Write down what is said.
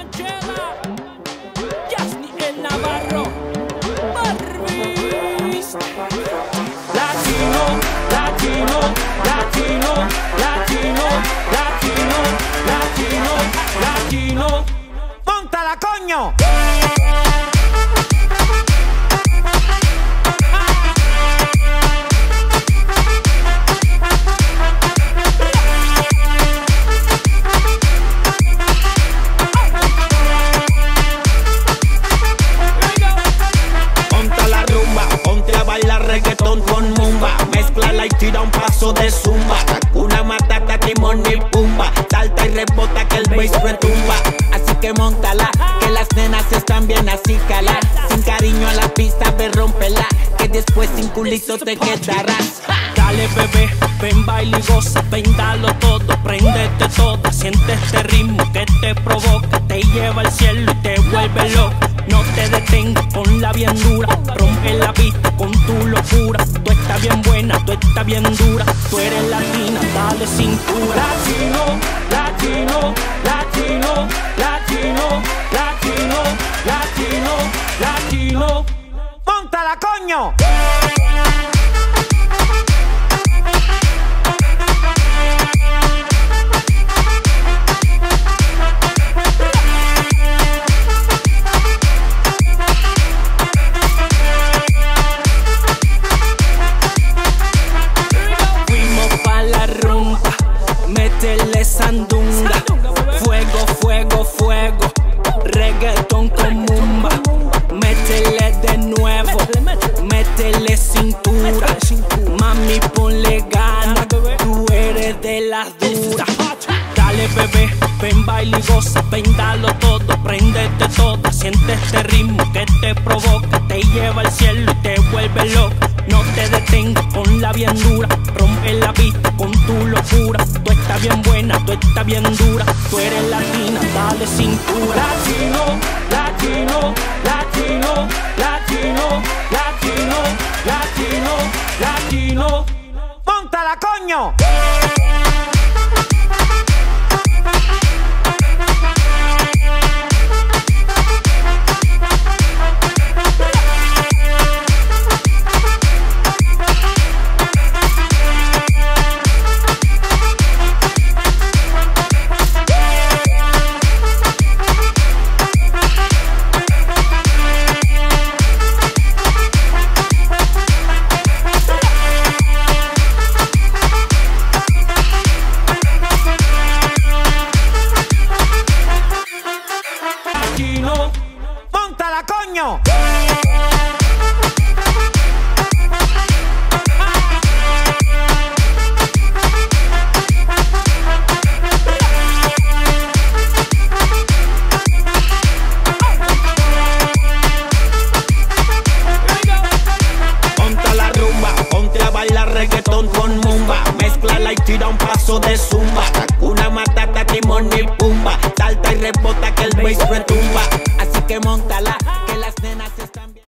Sanchez. Y tira un paso de zumba. Una matata, timón y pumba. Salta y rebota que el bass retumba. Así que montala, que las nenas están bien así calar. Sin cariño a la pista, ve rompela. Que después sin culito te quedarás. Dale bebé, ven baila y goza, ven dalo todo, préndete toda, siente este ritmo que te provoca, te lleva al cielo y te vuelve loca. No te detengas, ponla bien dura, rompe la pista bien dura, tú eres latina, dale cintura. Latino, latino, latino, latino, latino, latino, latino. ¡Póntala, coño! Métele sandunga. Fuego, fuego, fuego, reggaeton con mumba. Métele de nuevo, métele cintura. Mami, ponle gana, tú eres de las duras. Dale bebé, ven baila y goza, ven dalo todo, préndete toda, siente este ritmo que te provoca, te lleva al cielo y te vuelve loca. No te detengas, ponla bien dura, rompe la pista con tu locura. Tú estás bien buena, tú estás bien dura, tú eres latina, dale cintura. Latino, latino, latino, latino, latino, latino, latino. ¡Póntala, coño! Latino, ¡Póntala, coño! Ponte a bailar reggaetón con mumba. Mezcla y tira un paso de zumba. on that